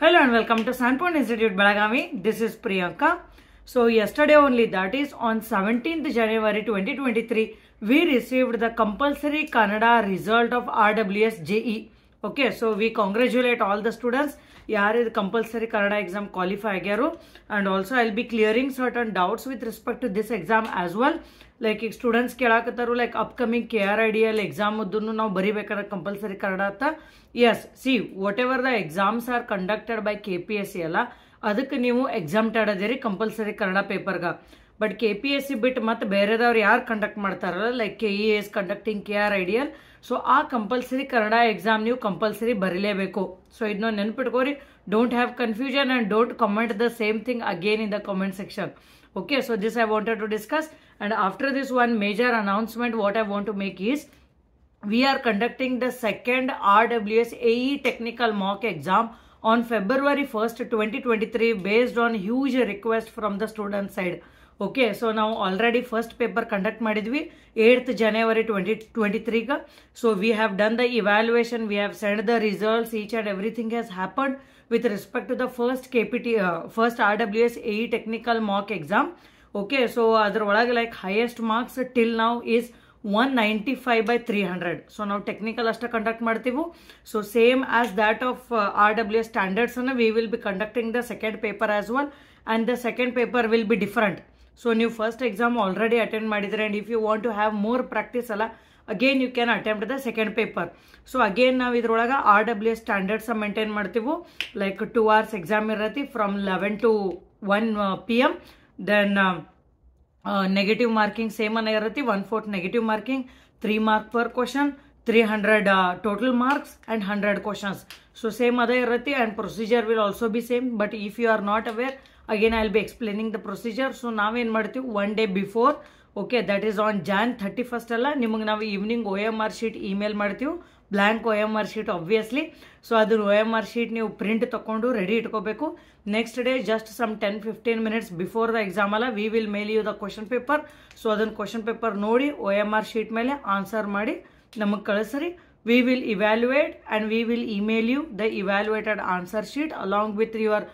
Hello and welcome to SANPoint Institute Belagavi. This is Priyanka. So yesterday only, that is on 17th January 2023, we received the compulsory Kannada result of RWS JE. Okay, so we congratulate all the students. ಯಾರು compulsory Kannada exam qualify ಆಗ್ಯಾರು and also I be clearing certain doubts with respect to this exam as well like ಈಗ students ಕೇಳಾಕತ್ತಾರು like upcoming K R I D L ಎಕ್ಸಾಮದ್ದು ನಾವು ಬರಿಬೇಕಾದ್ರೆ compulsory Kannada ಅಂತ. Yes see whatever the exams are conducted by K P S C ಅಲ್ಲ, ಅದಕ್ಕೆ ನೀವು exam ಟಾಡದಿರಿ compulsory Kannada ಪೇಪರ್ಗೆ but K P S C ಬಿಟ್ಟು ಮತ್ತೆ ಬೇರೆದವ್ರು ಯಾರು ಕಂಡಕ್ಟ್ ಮಾಡ್ತಾರಲ್ಲ like K E S conducting K R I D L so ಆ ಕಂಪಲ್ಸರಿ ಕನ್ನಡ ಎಕ್ಸಾಮ್ ನೀವು ಕಂಪಲ್ಸರಿ ಬರೀಲೇಬೇಕು ಸೊ ಇದನ್ನ ನೆನ್ಪಿಟ್ಕೋರಿ don't have confusion and don't comment the same thing again in the comment section okay so this i wanted to discuss and after this one major announcement what i want to make is we are conducting the second rws ae technical mock exam on february 1st 2023 based on huge request from the student side okay so ನಾವು already first paper conduct ಮಾಡಿದ್ವಿ eighth January twenty twenty ತ್ರೀಗ so we have done the evaluation we have send the results each and everything has happened with respect to the first KPT, uh, first RWS AE technical mock exam. Okay, so otherwise like highest marks till now is 195 by 300. So now technical ashta conduct ಮಾಡ್ತೀವಿ So same as that of uh, RWS standards, we will be conducting the second paper as well. And the second paper will be different. So ನೀವು first exam already attend ಮಾಡಿದ್ರೆ and if you want to have more practice ಅಲ್ಲ again you can attempt the second paper so again ನಾವು ಇದ್ರೊಳಗೆ R W S standards maintain ಮಾಡ್ತೀವಿ like two hours exam ಇರತ್ತೆ from eleven to one P M then negative marking same ಅನ್ನ ಇರತ್ತೆ one fourth negative marking three mark per question three hundred total marks and hundred questions so same ಅದೇ ಇರತ್ತೆ and procedure will also be same but if you are not aware I will be explaining the procedure so ನಾವೇನು ಮಾಡ್ತೀವಿ one day before okay that is on Jan thirty first ಅಲ್ಲ ನಿಮಗೆ ನಾವು evening O M R sheet email ಮಾಡ್ತೀವಿ blank O M R sheet obviously so ಅದನ್ನ O M R sheet ನೀವು print ತಗೊಂಡು ready ಇಟ್ಕೋಬೇಕು next day just some ten fifteen minutes before the exam ಅಲ್ಲ we will mail you the question paper so ಅದನ್ನು question paper ನೋಡಿ O M R sheet ಮೇಲೆ answer ಮಾಡಿ ನಮಗೆ ಕಳಿಸ್ರಿ we will evaluate and we will email you the evaluated answer sheet along with your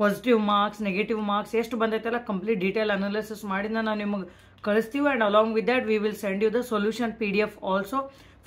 positive marks negative marks ಎಷ್ಟು ಬಂದೈತಲ್ಲ complete detail analysis ಮಾಡಿದ ನಾವು ನಿಮಗೆ ಕಳಿಸ್ತೀವಿ and along with that we will send you the solution P D F also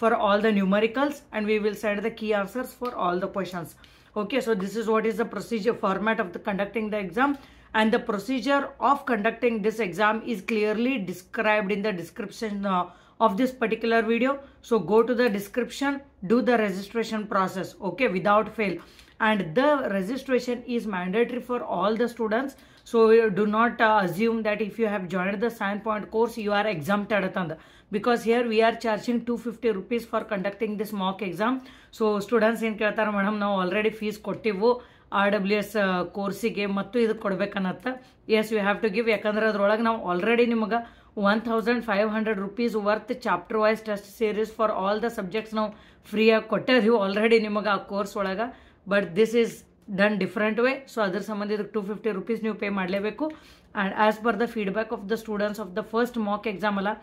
for all the numericals and we will send the key answers for all the questions okay so this is what is the procedure format of the conducting the exam and the procedure of conducting this exam is clearly described in the description uh, of this particular video so go to the description do the registration process okay without fail and the registration is mandatory for all the students. So do not uh, assume that if you have joined the SANPoint course you are exempted because here we are charging 250 rupees for conducting this mock exam. So students in Kratar madam now already fees kottivu rws uh, course ge mattu idu kodbekanatta yes you have to give. yakandre adrolag now already nimaga 1500 rupees worth chapter wise test series for all the subjects now free a kottadhi already nimaga course olaga but this is done different way so ಅದ್ರ ಸಂಬಂಧ ಇದಕ್ಕೆ to fifty rupees ನೀವು pay ಮಾಡಲೇಬೇಕು and as per the feedback of the students of the first Mach exam ಅಲ್ಲ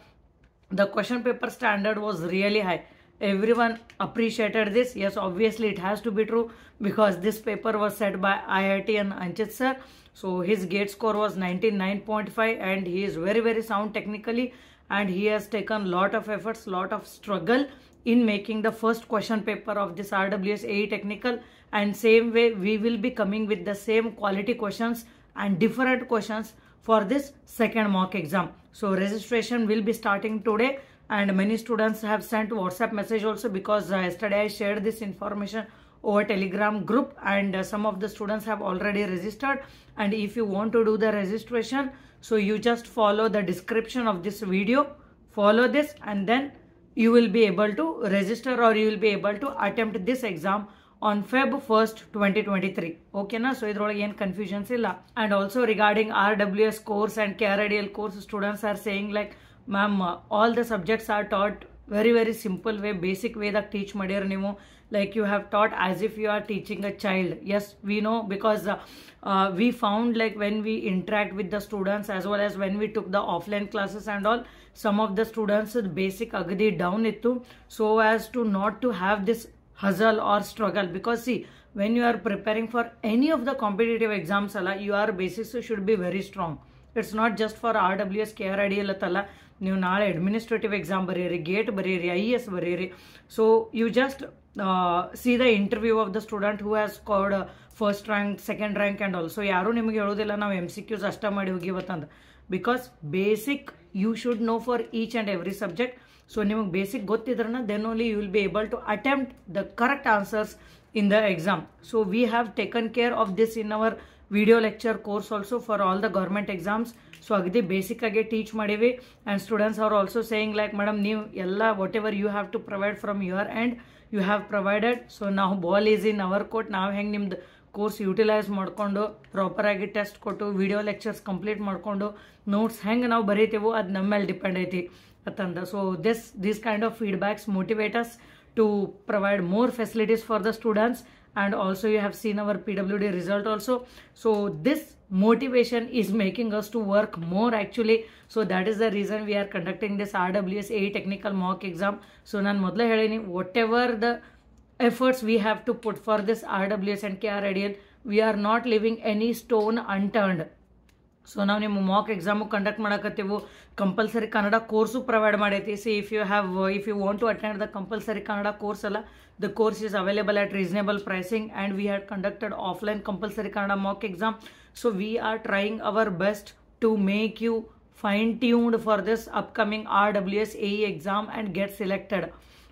the question paper standard was really high everyone appreciated this yes obviously it has to be true because this paper was set by iit and anchit sir so his gate score was 99.5 and he is very very sound technically and he has taken lot of efforts lot of struggle in making the first question paper of this rws ae technical and same way we will be coming with the same quality questions and different questions for this second mock exam. So registration will be starting today and many students have sent whatsapp message also because uh, yesterday i shared this information over telegram group and uh, some of the students have already registered. And if you want to do the registration so you just follow the description of this video follow this and then you will be able to register or you will be able to attempt this exam on Feb 1st, 2023. Okay, na? So, idrolage ಏನು confusions ಇಲ್ಲ. And also regarding RWS course and KRIDL course, students are saying like, ma'am, uh, all the subjects are taught very very simple way, basic way that teach ಮಾಡ್ಯಾರ ನೀವು like you have taught as if you are teaching a child yes we know because uh, uh, we found like when we interact with the students as well as when we took the offline classes and all some of the students basic agadi down ittu so as to not to have this hustle or struggle because see when you are preparing for any of the competitive exams ಅಲ್ಲ you are basis should be very strong it's not just for R W S K R I D ಅಲ್ಲತ್ತಲ್ಲ ನೀವು ನಾಳೆ administrative exam ಬರೀರಿ gate ಬರೀರಿ I S ಬರೀರಿ so you just see the interview of the student who has scored first rank second rank and also ಯಾರೂ ನಿಮಗೆ ಹೇಳೋದಿಲ್ಲ ನಾವು M C Qs ಅಷ್ಟ ಮಾಡಿ ಹೋಗಿವತ್ತಂದು because basic you should know for each and every subject so ನಿಮಗೆ basic ಗೊತ್ತಿದ್ರನ then only you will be able to attempt the correct answers in the exam. So we have taken care of this in our video lecture course also for all the government exams. So ಅಗದಿ basic ಆಗಿ teach ಮಾಡೀವಿ and students are also saying like madam ನೀವು ಎಲ್ಲ whatever you have to provide from your and you have provided so ನಾವು ball is in our court ನಾವು ಹೆಂಗೆ ನಿಮ್ದು course utilise ಮಾಡಿಕೊಂಡು ಪ್ರಾಪರಾಗಿ ಟೆಸ್ಟ್ ಕೊಟ್ಟು ವಿಡಿಯೋ ಲೆಕ್ಚರ್ಸ್ ಕಂಪ್ಲೀಟ್ ಮಾಡಿಕೊಂಡು ನೋಟ್ಸ್ ಹೆಂಗೆ ನಾವು ಬರೀತೀವೋ ಅದು ನಮ್ಮ ಮೇಲೆ ಡಿಪೆಂಡ್ ಐತಿ ಅಂತಂದ so this these kind of feedbacks ಮೋಟಿವೇಟಸ್ to provide more facilities for the students and also you have seen our pwd result also so this motivation is making us to work more actually. So that is the reason we are conducting this rws technical mock exam. So nan modle heleni whatever the efforts we have to put for this rws and kradian we are not leaving any stone unturned. So ನಾವು ನಿಮ್ಮ mock exam conduct ಮಾಡಕತ್ತೀವು. Compulsory Kannada course provide ಮಾಡೈತಿ. See if you have if you want to attend the compulsory Kannada course ಅಲ್ಲ the course is available at reasonable pricing and we had conducted offline compulsory Kannada mock exam so we are trying our best to make you fine tuned for this upcoming R W S A exam and get selected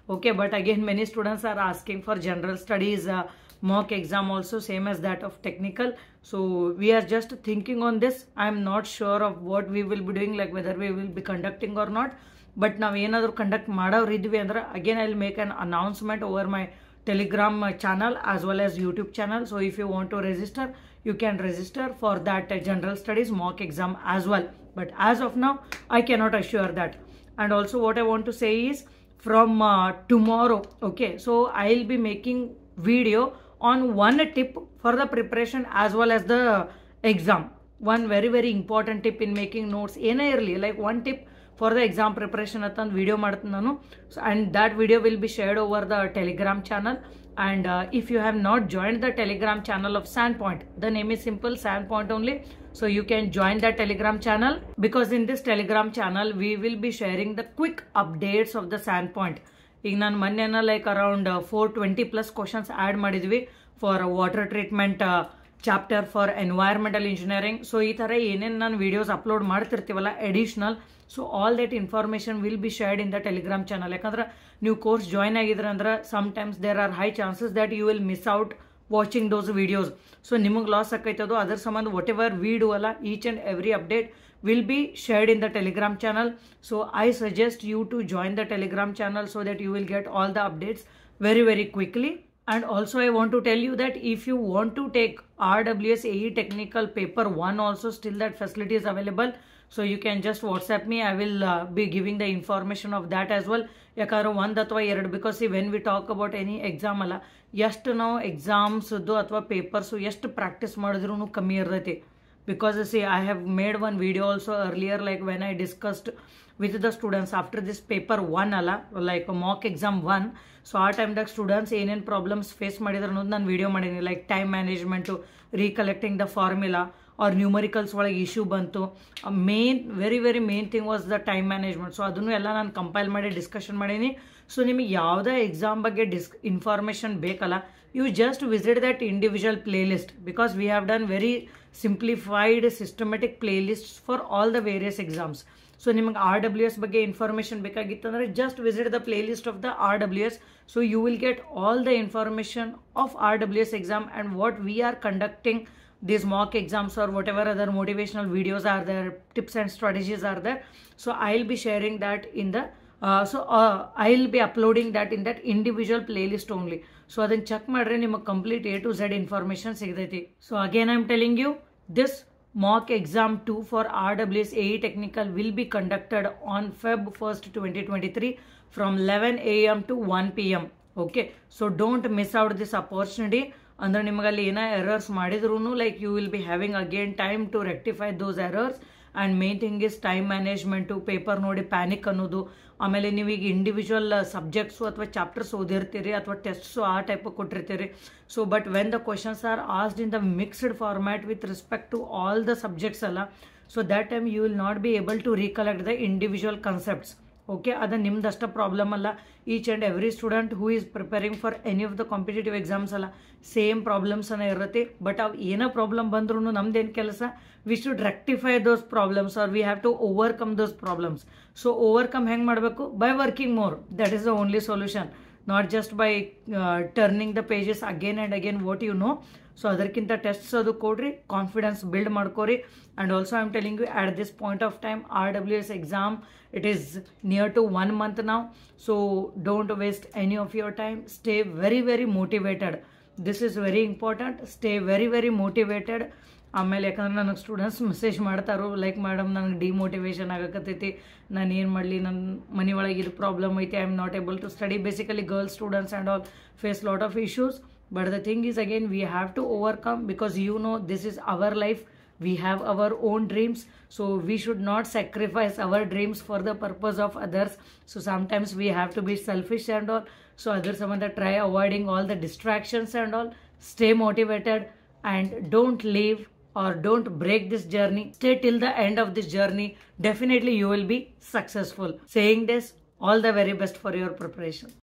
okay but again many students are asking for studies uh, mock exam also same as that of technical so we are just thinking on this i'm not sure of what we will be doing like whether we will be conducting or not but ನಾವು ಏನಾದರೂ conduct ಮಾಡೋರು ಇದ್ವಿ ಅಂದ್ರೆ again I will make an announcement over my Telegram channel as well as YouTube channel so if you want to register you can register for that general studies Mach exam as well but as of now I cannot assure that and also what I want to say is from uh, tomorrow okay so i'll be making video on one tip for the preparation as well as the exam. One very very important tip in making notes. In early like one tip for the exam preparation at video martinano so and that video will be shared over the telegram channel. And uh, if you have not joined the telegram channel of SANPoint the name is simple SANPoint only. So you can join the telegram channel because in this telegram channel we will be sharing the quick updates of the SANPoint. ಈಗ ನಾನು ಮೊನ್ನೆನ like around four twenty plus questions add ಮಾಡಿದ್ವಿ for water treatment chapter for environmental engineering so ಈ ಥರ ಏನೇನು ನಾನು videos upload ಮಾಡ್ತಿರ್ತೀವಲ್ಲ additional so all that information will be shared in the Telegram channel ಯಾಕಂದ್ರೆ, ನೀವು ಕೋರ್ಸ್ ಜಾಯ್ನ್ ಆಗಿದ್ರೆ ಅಂದ್ರೆ sometimes there are high chances that you will miss out watching those videos so ನಿಮಗೆ ಲಾಸ್ ಆಕೈತದು ಅದ್ರ ಸಂಬಂಧ whatever we do ಅಲ್ಲ each and every update will be shared in the telegram channel so i suggest you to join the telegram channel so that you will get all the updates very very quickly and also i want to tell you that if you want to take rws ae technical paper 1 also still that facility is available So you can just WhatsApp me I will be giving the information of that as well ಯಾಕಂದ್ರೆ ಒಂದು ಅಥವಾ ಎರಡು because ಈ when we talk about any exam ಅಲ್ಲ, ಎಷ್ಟು ನಾವು ಎಕ್ಸಾಮ್ಸದ್ದು ಅಥವಾ papers ಎಷ್ಟು ಪ್ರಾಕ್ಟೀಸ್ ಮಾಡಿದ್ರೂ ಕಮ್ಮಿ ಇರ್ತೈತಿ. Because see I have made one video also earlier like when I discussed with the students after this paper one ಅಲ್ಲ like mock exam one so ಆ ಟೈಮ್ದಾಗ ಸ್ಟೂಡೆಂಟ್ಸ್ ಏನೇನು ಪ್ರಾಬ್ಲಮ್ಸ್ ಫೇಸ್ ಮಾಡಿದ್ರು ಅನ್ನೋದು ನಾನು ವೀಡಿಯೋ ಮಾಡೀನಿ like time management recollecting the formula or numericals ಒಳಗೆ issue ಬಂತು. Main very very main thing was the time management so ಅದನ್ನು ಎಲ್ಲ ನಾನು ಕಂಪೈಲ್ ಮಾಡಿ ಡಿಸ್ಕಷನ್ ಮಾಡೀನಿ. ಸೊ ನಿಮಗೆ ಯಾವುದೇ ಎಕ್ಸಾಮ್ ಬಗ್ಗೆ ಡಿಸ್ ಇನ್ಫಾರ್ಮೇಷನ್ ಬೇಕಲ್ಲ you just visit that individual playlist because we have done very simplified systematic playlist for all the various exams so ನಿಮಗೆ ಆರ್ ಡಬ್ಲ್ಯೂ ಎಸ್ ಬಗ್ಗೆ information ಬೇಕಾಗಿತ್ತಂದ್ರೆ just visit the playlist of the R W S so you will get all the information of R W S exam and what we are conducting these mock exams or whatever other motivational videos are there tips and strategies are there so i'll be sharing that in the uh, so uh, i'll be uploading that in that individual playlist only so ಅದನ್ನು check ಮಾಡ್ರೆ ನಿಮಗೆ complete A to Z information ಸಿಗ್ತೈತಿ so again I am telling you this mock exam 2 for RWS AE Technical will be conducted on Feb 1st 2023 from 11 a.m. to 1 p.m. Okay, so don't miss out this opportunity. ಅಂದ್ರೆ ನಿಮಗಲ್ಲಿ ಏನೋ errors ಮಾಡಿದ್ರು like you will be having again time to rectify those errors and main thing is time management paper ನೋಡಿ panic ಅನ್ನೋದು. ಆಮೇಲೆ ನೀವೀಗ individual subjects ಅಥವಾ chapters ಓದಿರ್ತೀರಿ ಅಥವಾ ಟೆಸ್ಟ್ಸು ಆ type ಕೊಟ್ಟಿರ್ತೀರಿ. So but when the questions are asked in the mixed format with respect to all the subjects ಅಲ್ಲ so that time you will not be able to recollect the individual concepts okay ಅದು ನಿಮ್ದಷ್ಟ problem ಅಲ್ಲ. Each and every student who is preparing for any of the competitive exams ಅಲ್ಲ same ಪ್ರಾಬ್ಲಮ್ಸನ್ನ ಇರುತ್ತೆ. But ಅವು ಏನೋ problem ಬಂದ್ರೂ ನಮ್ದೇನು ಕೆಲಸ? We should rectify those problems or we have to overcome those problems so overcome ಹೆಂಗೆ ಮಾಡಬೇಕು? By working more that is the only solution not just by turning the pages again and again what you know so ಅದಕ್ಕಿಂತ tests ಅದು ಕೊಡ್ರಿ confidence build ಮಾಡ್ಕೋರಿ and also I am telling you at this point of time R W S exam it is near to one month now so don't waste any of your time stay very very motivated this is very important stay very very motivated ಆಮೇಲೆ ಯಾಕಂದ್ರೆ ನನಗೆ students message ಮಾಡ್ತಾರೋ like madam ನನಗೆ demotivation ಆಗಕತ್ತೈತಿ ನಾನು ಏನು ಮಾಡಲಿ ನನ್ನ ಮನೆ ಒಳಗೆ ಇದು ಪ್ರಾಬ್ಲಮ್ ಐತಿ I am not able to study basically girls students and all face lot of issues but the thing is again we have to overcome because you know this is our life we have our own dreams so we should not sacrifice our dreams for the purpose of others so sometimes we have to be selfish and all so others someone that try avoiding all the distractions and all stay motivated and don't leave or don't break this journey. Stay till the end of this journey. Definitely you will be successful. Saying this all the very best for your preparation